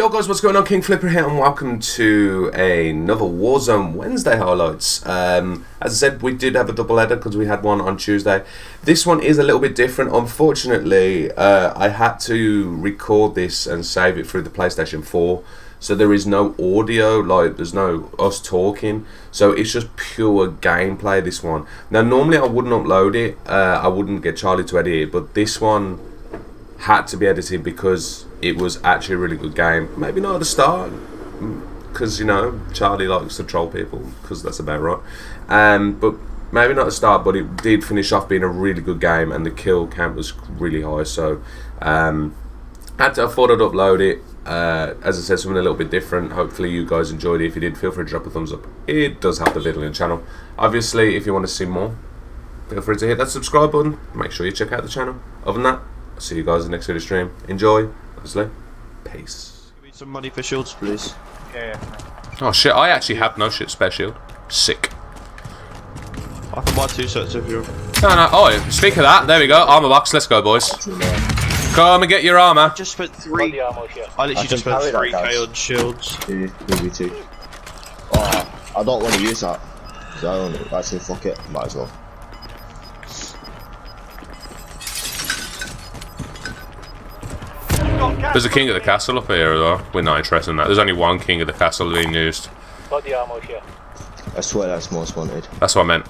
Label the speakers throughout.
Speaker 1: Yo guys, what's going on? King Flipper here and welcome to another Warzone Wednesday highlights. Um, as I said, we did have a double header because we had one on Tuesday. This one is a little bit different. Unfortunately, uh, I had to record this and save it through the PlayStation 4. So there is no audio, like there's no us talking. So it's just pure gameplay, this one. Now normally I wouldn't upload it, uh, I wouldn't get Charlie to edit it, but this one had to be edited because it was actually a really good game. Maybe not at the start, because you know Charlie likes to troll people, because that's about right. Um, but maybe not at the start, but it did finish off being a really good game, and the kill count was really high. So um, had to, thought I'd upload it. Uh, as I said, something a little bit different. Hopefully, you guys enjoyed it. If you did, feel free to drop a thumbs up. It does have the video the channel. Obviously, if you want to see more, feel free to hit that subscribe button. Make sure you check out the channel. Other than that, I'll see you guys in the next video stream. Enjoy, obviously. Peace.
Speaker 2: Give me some money for shields, please.
Speaker 3: Yeah,
Speaker 1: Oh shit, I actually have no shit spare shield. Sick.
Speaker 2: I can buy two sets of you.
Speaker 1: No, no, oh, speak of that, there we go, armor box, let's go boys. Come and get your armor.
Speaker 2: Just spent three.
Speaker 3: the ammo.
Speaker 2: I literally
Speaker 4: I
Speaker 2: just
Speaker 4: can
Speaker 2: spent 3k on shields.
Speaker 4: Two, maybe two. Oh, I don't want to use that. So I don't actually fuck it. Might as well.
Speaker 1: There's a king of the castle up here as well. We're not interested in that. There's only one king of the castle being used.
Speaker 3: Got the ammo here.
Speaker 4: I swear that's most wanted.
Speaker 1: That's what I meant.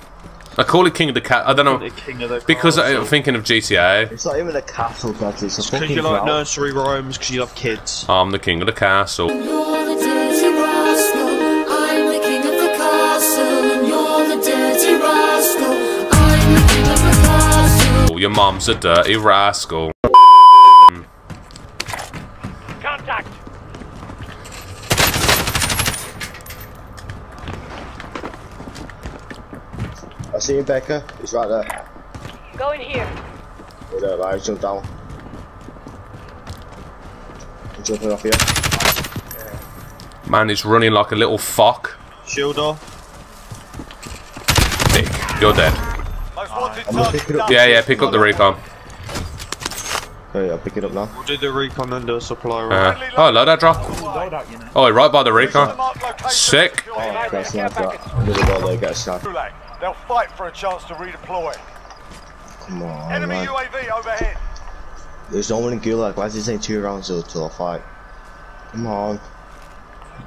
Speaker 1: I call it king of the cat. I don't
Speaker 2: The
Speaker 1: know.
Speaker 2: king of the
Speaker 1: Because I-
Speaker 2: castle.
Speaker 1: I'm thinking of GTA.
Speaker 4: It's not even a castle, guys. It's a
Speaker 2: Because you like
Speaker 4: town.
Speaker 2: nursery rhymes, because you love kids.
Speaker 1: I'm the king of the castle.
Speaker 5: You're the dirty rascal. I'm
Speaker 3: Contact!
Speaker 4: I see you, Becca. He's right there.
Speaker 6: Go in here.
Speaker 4: Right there, right. Jump down. I'm jumping off here.
Speaker 1: Man is running like a little fuck.
Speaker 2: Shield off.
Speaker 1: Dick, you're dead.
Speaker 3: Most wanted
Speaker 4: I'm gonna
Speaker 3: target
Speaker 4: pick it up.
Speaker 3: down.
Speaker 1: Yeah, yeah, pick up the recon.
Speaker 4: Oh yeah, I'll pick it up now.
Speaker 2: We'll do the recon and the supply room.
Speaker 1: Uh, oh, loadout drop. Oh, right by the recon.
Speaker 3: Marked.
Speaker 1: Sick.
Speaker 4: Oh,
Speaker 3: the area.
Speaker 4: that. I'm there, get a
Speaker 3: They'll fight for a chance to redeploy.
Speaker 4: Come on,
Speaker 3: Enemy
Speaker 4: man.
Speaker 3: UAV overhead.
Speaker 4: There's no one in Gulag. Why is he saying two rounds till, till I fight? Come on.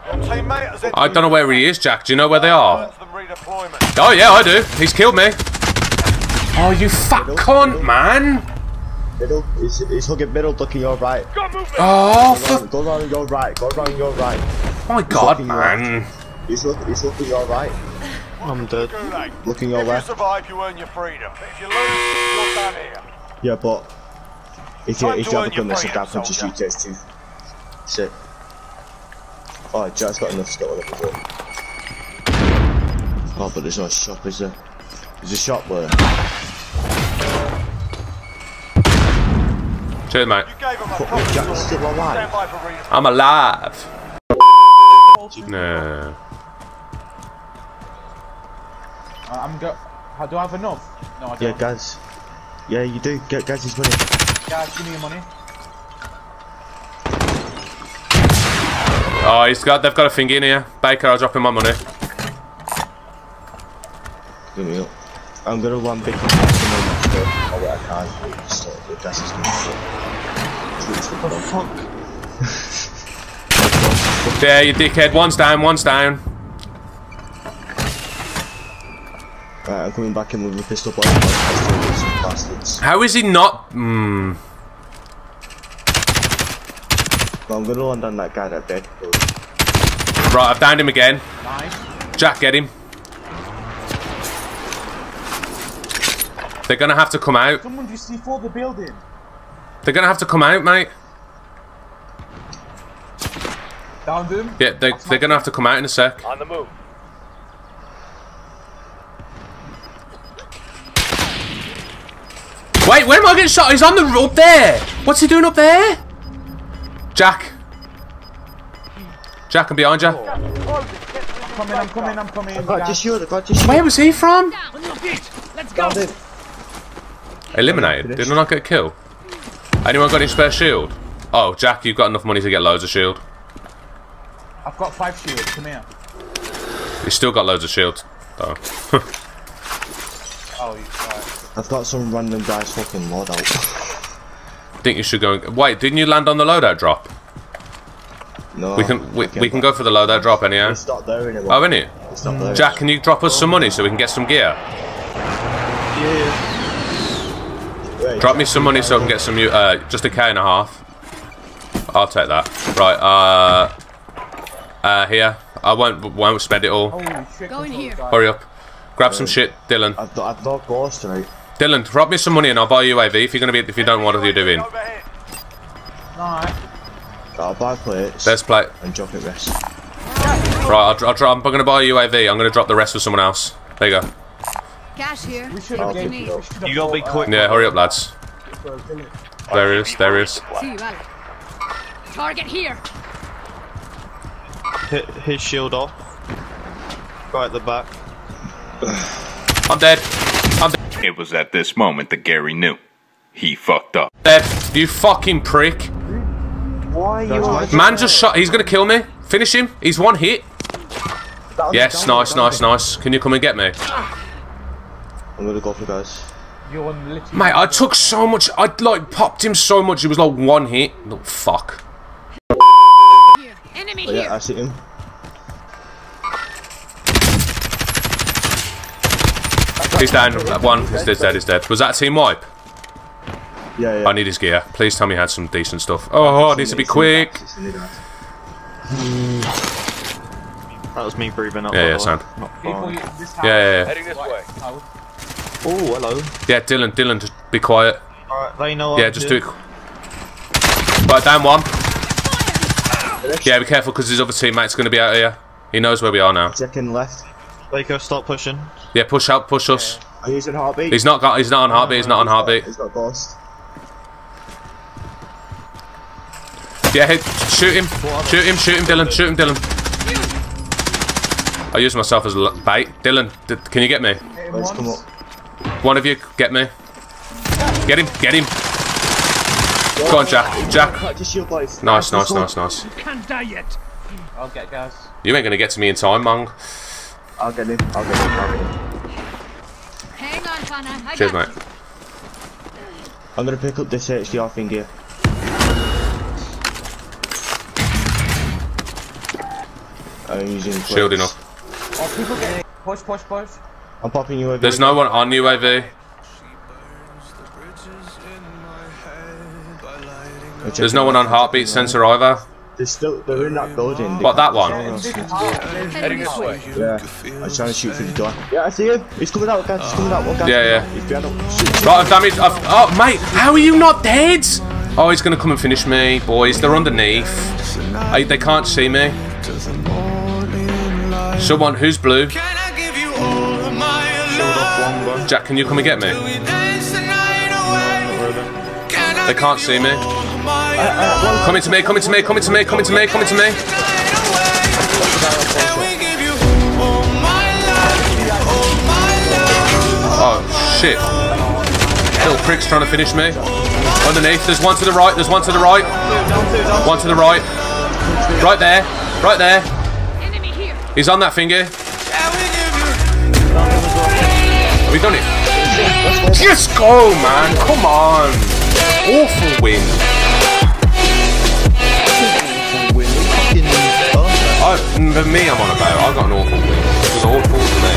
Speaker 3: Your teammate has
Speaker 1: I don't know where he is, Jack. Do you know where they are?
Speaker 3: Earns them redeployment.
Speaker 1: Oh, yeah, I do. He's killed me. Oh, you fat cunt, man.
Speaker 4: Middle. He's, he's hugging middle, looking your right.
Speaker 1: Oh,
Speaker 4: Go round, go round your right. Go oh, round your right.
Speaker 1: my god, man.
Speaker 4: He's, look, he's looking your right.
Speaker 2: I'm dead.
Speaker 4: Looking your
Speaker 3: If you survive, you earn your freedom. If you lose, you're done here.
Speaker 4: Yeah, but if you
Speaker 3: Time
Speaker 4: if
Speaker 3: to
Speaker 4: you have
Speaker 3: earn
Speaker 4: a
Speaker 3: your
Speaker 4: gun that's a
Speaker 3: freedom,
Speaker 4: gap just
Speaker 3: soldier.
Speaker 4: use too. Shit. Oh, Jack's got enough skill on it before. Oh, but there's no shop, is there? There's a shop where.
Speaker 1: Cheers, mate.
Speaker 3: You gave him a
Speaker 4: Fuck,
Speaker 3: proper
Speaker 4: Jack's still alive.
Speaker 3: by for redeployment.
Speaker 1: I'm alive. No.
Speaker 7: Uh, I'm go. How do I have enough? No, I
Speaker 4: Yeah,
Speaker 7: don't.
Speaker 4: guys. Yeah, you do. Get guys his money.
Speaker 7: Guys, give me your money.
Speaker 1: Oh, he's got. They've got a thing in here. Baker, I'll drop him my money.
Speaker 4: Give me up. I'm gonna one big one. Oh wait, I can't. Just, uh, the gas is gonna
Speaker 2: Fuck.
Speaker 1: Yeah, you dickhead. One's down. One's down.
Speaker 4: Right, I'm coming back in with a pistol blast. Bastards.
Speaker 1: How is he not? Hmm.
Speaker 4: But I'm gonna land on that guy that bed.
Speaker 1: Right, I've downed him again.
Speaker 7: Nice.
Speaker 1: Jack, get him. They're gonna have to come out.
Speaker 7: Someone just C4 the building.
Speaker 1: They're gonna have to come out, mate.
Speaker 7: Downed him.
Speaker 1: Yeah, they, they're gonna have to come out in a sec.
Speaker 3: On the move.
Speaker 1: Wait, where am I getting shot? He's on the up there. What's he doing up there? Jack. Jack, I'm behind you.
Speaker 7: I'm coming, I'm coming, I'm coming.
Speaker 4: I got
Speaker 7: guys.
Speaker 4: your shield, I got your shield.
Speaker 1: Where was he from?
Speaker 4: Downed him.
Speaker 1: Eliminated. Did I not get a kill? Anyone got any spare shield? Oh, Jack, you've got enough money to get loads of shield.
Speaker 7: I've got five shields. Come here.
Speaker 1: You still got loads of shields, though.
Speaker 7: Oh, you, right.
Speaker 4: I've got some random guy's fucking loadout.
Speaker 1: I think you should go. And, wait, didn't you land on the loadout drop?
Speaker 4: No.
Speaker 1: We can we, we can go for the loadout drop anyhow.
Speaker 4: It's not there anymore.
Speaker 1: Oh, innit?
Speaker 4: It's not there.
Speaker 1: Jack, can you drop us some money so we can get some gear?
Speaker 4: Wait,
Speaker 1: Drop me some money so I can get some. u- Uh, just a k and a half. I'll take that. Right. Uh. Uh. Here. I won't won't spend it all.
Speaker 7: Shit.
Speaker 5: Go in here.
Speaker 1: Hurry up. Grab some shit, Dylan.
Speaker 4: I've got, I've got ghost tonight.
Speaker 1: Dylan, drop me some money and I'll buy you UAV if you're gonna be if you don't know what you're doing.
Speaker 3: Overhead.
Speaker 7: Alright.
Speaker 4: I'll buy plates
Speaker 1: Let's play.
Speaker 4: and drop it rest.
Speaker 1: Right. I'll, dr- I'll drop. I'm gonna buy you UAV. I'm gonna drop the rest for someone else. There you go.
Speaker 5: Cash here.
Speaker 7: We should have
Speaker 4: pick
Speaker 7: gave
Speaker 4: it up.
Speaker 7: we should have
Speaker 2: You gotta be quick.
Speaker 1: Yeah. Hurry up, lads. There he is. There he is.
Speaker 5: See you, Alec. Target here.
Speaker 2: Hit his shield off. Right at the back.
Speaker 1: I'm dead. I'm dead.
Speaker 6: It was at this moment that Gary knew. He fucked up.
Speaker 1: dead. You fucking prick.
Speaker 4: Why are you on
Speaker 1: Man just shot. He's gonna kill me. Finish him. He's one hit. Yes. Nice. Nice. Nice. Can you come and get me?
Speaker 4: I'm gonna go for guys.
Speaker 7: You're literally.
Speaker 1: Mate, I took so much. I like popped him so much. It was like one hit. No fuck.
Speaker 5: Here. Enemy
Speaker 4: Oh,
Speaker 5: here.
Speaker 4: yeah, I see him.
Speaker 1: He's down. One. He's dead. Dead. He's dead. Was that team wipe?
Speaker 4: Yeah, yeah.
Speaker 1: I need his gear. Please tell me he had some decent stuff. Oh, it needs to be quick.
Speaker 4: It's in the dark.
Speaker 2: That was me breathing up.
Speaker 1: Yeah, yeah,
Speaker 2: the
Speaker 1: sound.
Speaker 2: way. Not
Speaker 7: People,
Speaker 2: fine.
Speaker 7: you- this house.
Speaker 1: Yeah, yeah, yeah.
Speaker 3: Heading this way.
Speaker 7: House.
Speaker 2: Oh, hello.
Speaker 1: Yeah, Dylan. Dylan, just be quiet.
Speaker 2: Alright, they know
Speaker 1: Yeah,
Speaker 2: I'm
Speaker 1: just do it. Right, down one. Yeah, be careful because his other teammate's going to be out here. He knows where we are now.
Speaker 4: Second left.
Speaker 2: Baker, stop pushing.
Speaker 1: Yeah, push out, push us.
Speaker 4: I'm using heartbeat.
Speaker 1: He's not got. He's not on heartbeat. He's not on heartbeat.
Speaker 4: He's got ghost.
Speaker 1: Yeah, hit, shoot him. Shoot him. Shoot him, Dylan. Shoot him, Dylan. I use myself as l- bait. Dylan, d- can you get me?
Speaker 4: Let's come up.
Speaker 1: One of you, get me. Get him. Get him. Go on, Jack. Jack.
Speaker 4: Nice, nice.
Speaker 1: Nice, nice,
Speaker 4: Let's go.
Speaker 1: nice, nice.
Speaker 7: I'll get gas.
Speaker 1: You ain't gonna get to me in time, Mung.
Speaker 4: I'll get him. I'll get him. I'll get him.
Speaker 5: Hang on, Fana. I
Speaker 1: Cheers, mate.
Speaker 5: You.
Speaker 4: I'm gonna pick up this HDR thing here. I'm using
Speaker 1: Shielding
Speaker 4: off.
Speaker 7: Oh, people getting push, push, push.
Speaker 4: I'm popping you over.
Speaker 1: There's no one on UAV. There's no one on heartbeat sensor either.
Speaker 4: They're still. They're in that building.
Speaker 1: What, that one?
Speaker 5: Heading this way.
Speaker 4: Yeah. I'm trying to shoot through the door. Yeah, I see him. He's coming out, guys. He's coming out. One guy.
Speaker 1: Yeah, yeah.
Speaker 4: He's behind us. Shoot, shoot.
Speaker 1: Right, I've damaged. I've, oh, mate, how are you not dead? Oh, he's gonna come and finish me, boys. They're underneath. I, they can't see me. Someone who's blue? Jack, can you come and get me? They can't see me. Coming to me, coming to me, coming to me, coming to me, coming to me. Oh shit. Little prick's trying to finish me. Underneath, there's one to the right, there's one to the right. One to the right. Right there, right there. He's on that finger. We done it? Just go, man. Come on. Awful win. I, for me, I'm on about. I got an awful win. It was awful for me.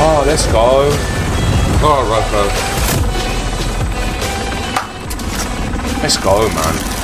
Speaker 1: Oh, let's go. Oh, right. Let's go, man.